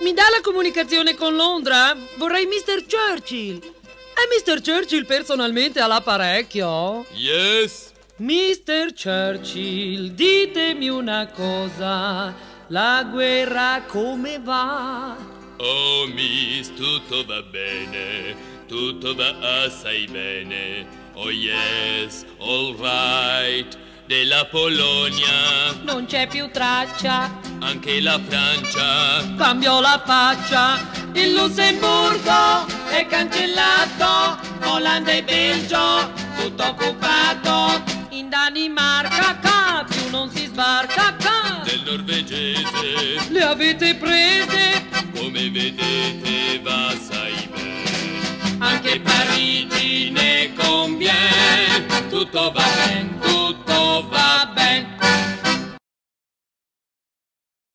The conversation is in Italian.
Mi dà la comunicazione con Londra? Vorrei Mr. Churchill. È Mr. Churchill personalmente all'apparecchio? Yes. Mr. Churchill, ditemi una cosa. La guerra come va? Oh, miss, tutto va bene. Tutto va assai bene. Oh, yes, all right. Della Polonia, Non c'è più traccia. Anche la Francia. Cambiò la faccia. Il Lussemburgo è cancellato. Olanda e Belgio tutto occupato. In Danimarca ca, più non si sbarca ca. Del norvegese, Le avete prese? come vedete, va assai bene. Anche Parigi ne conviene. Tutto va ben, tutto va ben.